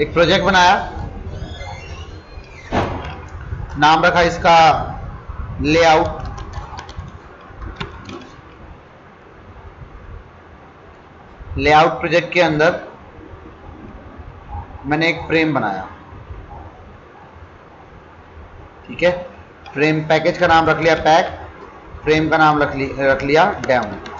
एक प्रोजेक्ट बनाया। नाम रखा इसका, लेआउट। लेआउट प्रोजेक्ट के अंदर मैंने एक फ्रेम बनाया। ठीक है? फ्रेम पैकेज का नाम रख लिया, पैक। फ्रेम का नाम रख लिया, डेमो।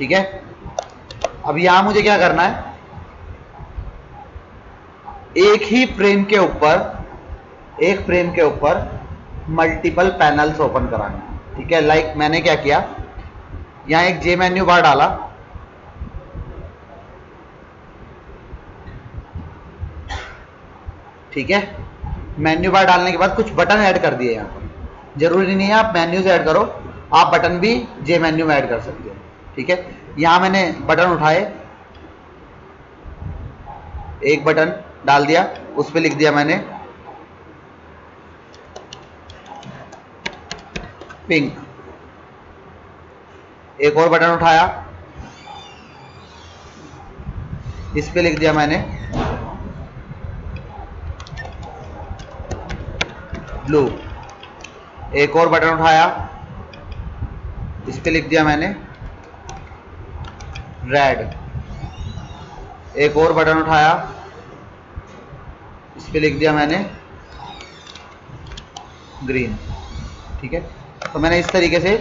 ठीक है? अब यहाँ मुझे क्या करना है? एक ही फ्रेम के ऊपर, एक फ्रेम के ऊपर मल्टीपल पैनल्स ओपन कराने ठीक है? लाइक मैंने क्या किया? यहाँ एक जे मेन्यू बार डाला। ठीक है? मेन्यू बार डालने के बाद कुछ बटन ऐड कर दिए यहाँ पर। ज़रूरी नहीं है आप मेन्यूज ऐड करो, आप बटन भी जे मेन्यू में ऐड कर सकते हो। ठीक है? यहाँ मैंने बटन उठाए। एक बटन डाल दिया, उस पर लिख दिया मैंने। पिंक। एक और बटन उठाया। इस पे लिख दिया मैंने। ब्लू। एक और बटन उठाया। इस पे लिख दिया मैंने। रेड एक और बटन उठाया। इस पर लिख दिया मैंने। ग्रीन ठीक है? तो मैंने इस तरीके से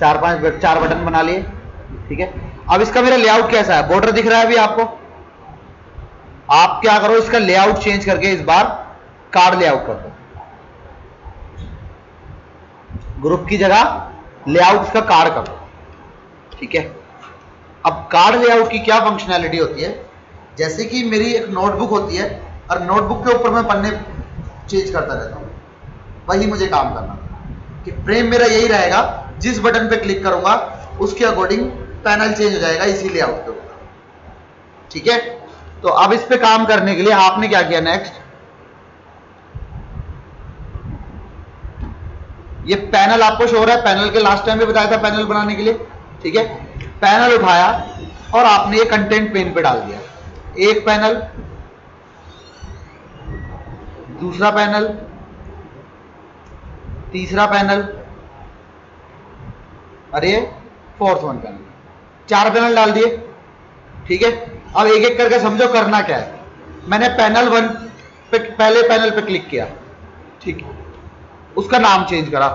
चार पाँच चार बटन बना लिए। ठीक है? अब इसका मेरा लेआउट कैसा है? बॉर्डर दिख रहा है अभी आपको? आप क्या करो, इसका लेआउट चेंज करके इस बार कार्ड लेआउट कर दो। ग्रुप की जगह लेआउट इसका कार्ड कर दो। ठीक है? अब कार्ड लेआउट की क्या फंक्शनैलिटी होती है? जैसे कि मेरी एक नोटबुक होती है, और नोटबुक के ऊपर मैं पन्ने चेंज करता रहता हूँ। वही मुझे काम करना कि फ्रेम मेरा यही रहेगा, जिस बटन पे क्लिक करूँगा, उसके अकॉर्डिंग पैनल चेंज हो जाएगा इसी लेआउट के ऊपर। ठीक है? तो अब इस पे काम करने के लिए आपने क्या किया नेक्स्ट ये पैनल आपको शो हो रहा है पैनल के लास्ट टाइम भी बताया था पैनल बनाने के लिए। ठीक है? पैनल उठाया और आपने ये कंटेंट पेन पे डाल दिया। एक पैनल, दूसरा पैनल, तीसरा पैनल, और ये फोर्थ वन पैनल चार पैनल डाल दिए, ठीक है? अब एक एक करके समझो करना क्या है। मैंने पैनल वन पे, पहले पैनल पे क्लिक किया, ठीक है? उसका नाम चेंज करा।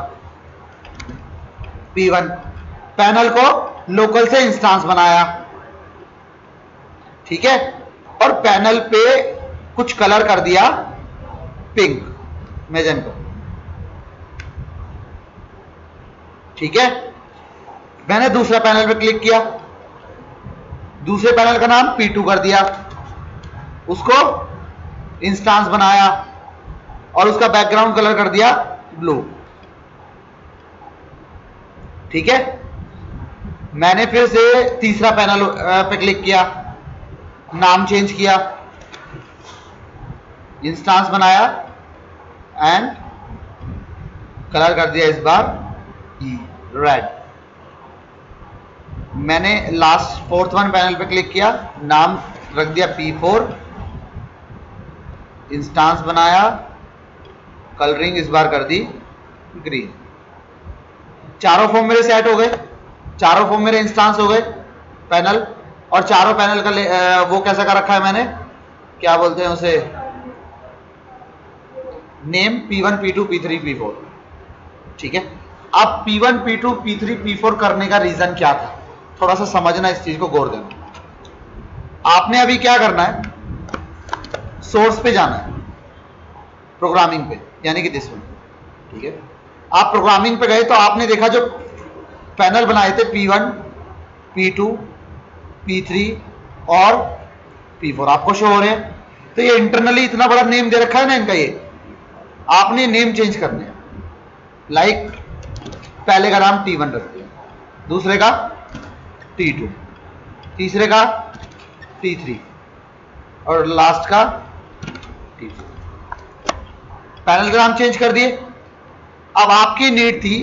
P1 पैनल को लोकल से इंस्टांस बनाया। ठीक है? और पैनल पे कुछ कलर कर दिया पिंक मेजेंटो ठीक है? मैंने दूसरा पैनल पे क्लिक किया। दूसरे पैनल का नाम P2 कर दिया। उसको इंस्टांस बनाया और उसका बैकग्राउंड कलर कर दिया ब्लू ठीक है? मैंने फिर से तीसरा पैनल पे क्लिक किया। नाम चेंज किया। इंस्टांस बनाया। एंड कलर कर दिया इस बार रेड मैंने लास्ट फोर्थ वन पैनल पे क्लिक किया। नाम रख दिया P4 इंस्टांस बनाया। कलरिंग इस बार कर दी ग्रीन चारों फॉर्म मेरे सेट हो गए। चारों फॉर्म मेरे इंस्टांस हो गए पैनल और चारों पैनल का वो कैसा कर रखा है मैंने? क्या बोलते हैं उसे? Name P1 P2 P3 P4 ठीक है? अब P1 P2 P3 P4 करने का रीजन क्या था? थोड़ा सा समझना, इस चीज़ को गौर देना। आपने अभी क्या करना है? सोर्स पे जाना है। प्रोग्रामिंग पे, यानी कि दिस वन ठीक है? आप प्रोग्रामिंग पे गए तो आपने देखा जो पैनल बनाए थे P1 P2 P3 और P4 आपको शो हो रहे हैं। तो ये इंटरनली इतना बड़ा नेम दे रखा है ना इनका ये। आपने नेम चेंज करने हैं। लाइक पहले का नाम T1 रख दिया। दूसरे का T2 तीसरे का टी थ्री और लास्ट का टी पैनल का नाम चेंज कर दिए। अब आपकी नीड थी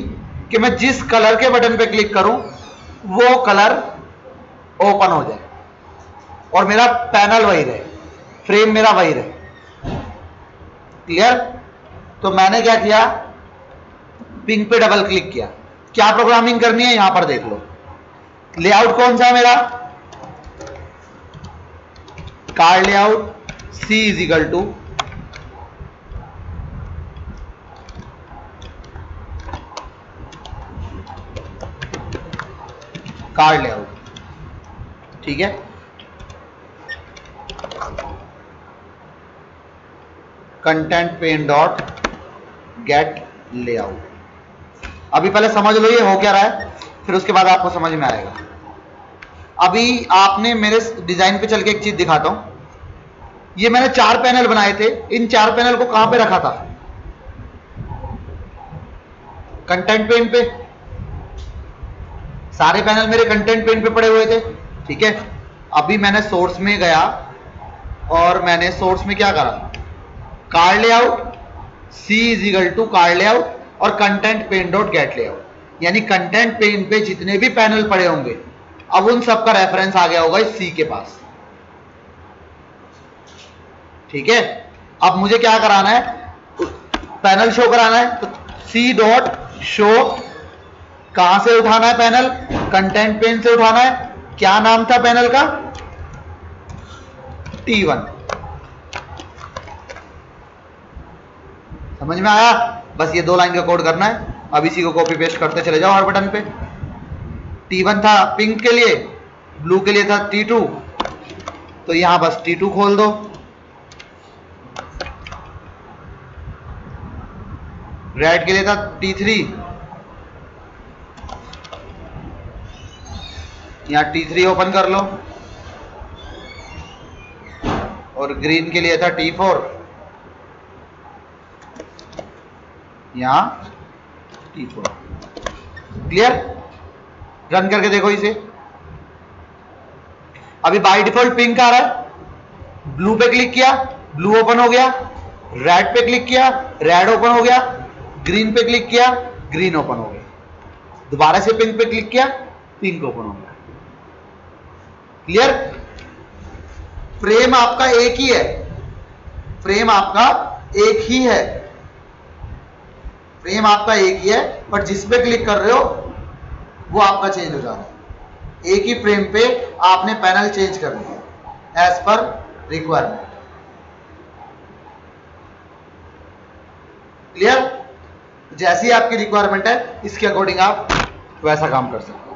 कि मैं जिस कलर के बटन पे क्लिक करूँ, वो कलर ओपन हो जाए। और मेरा पैनल वही रहे, फ्रेम मेरा वही रहे। क्लियर तो मैंने क्या किया? पिंक पे डबल क्लिक किया। क्या प्रोग्रामिंग करनी है? यहाँ पर देख लो। लेआउट कौन सा है मेरा? Car layout C is equal to car layout ठीक है? Content pane dot get layout अभी पहले समझ लो ये हो क्या रहा है, फिर उसके बाद आपको समझ में आएगा। अभी आपने मेरे डिज़ाइन पे चल के एक चीज़ दिखाता हूँ। ये मैंने चार पैनल बनाए थे, इन चार पैनल को कहाँ पे रखा था? कंटेंट पेन पे। सारे पैनल मेरे कंटेंट पेन पे पड़े हुए थे, ठीक है? अभी मैंने सोर्स में गया और मैंने सोर्स में क्या करा? Car layout C is equal to car layout और content pane dot get layout यानी कंटेंट पेन पे जितने भी पैनल पड़े होंगे, अब उन सब का रेफरेंस आ गया होगा इस सी के पास। ठीक है? अब मुझे क्या कराना है? पैनल शो कराना है तो सी डॉट शो कहाँ से उठाना है पैनल? कंटेंट पेन से उठाना है। क्या नाम था पैनल का? T1 समझ में आया? बस ये दो लाइन का कोड करना है। अब इसी को कॉपी पेस्ट करते चले जाओ हर बटन पे। T1 था पिंक के लिए ब्लू के लिए था T2 तो यहाँ बस T2 खोल दो। रेड के लिए था T3 यहाँ T3 ओपन कर लो। और ग्रीन के लिए था T4 यहाँ T4 क्लियर रन करके देखो इसे। अभी बाय डिफ़ॉल्ट पिंक आ रहा है। ब्लू पे क्लिक किया। ब्लू ओपन हो गया। रेड पे क्लिक किया। रेड ओपन हो गया। ग्रीन पे क्लिक किया। ग्रीन ओपन हो गया। दोबारा से पिंक पे क्लिक किया। पिंक ओपन हो गया। क्लियर फ्रेम आपका एक ही है। फ्रेम आपका एक ही है। फ्रेम आपका एक ही है पर जिस पे क्लिक कर रहे हो, वो आपका चेंज हो जा रहा है। एक ही फ्रेम पे आपने पैनल चेंज कर लिया एज पर रिक्वायरमेंट क्लियर जैसी आपकी रिक्वायरमेंट है, इसके अकॉर्डिंग आप वैसा काम कर सकते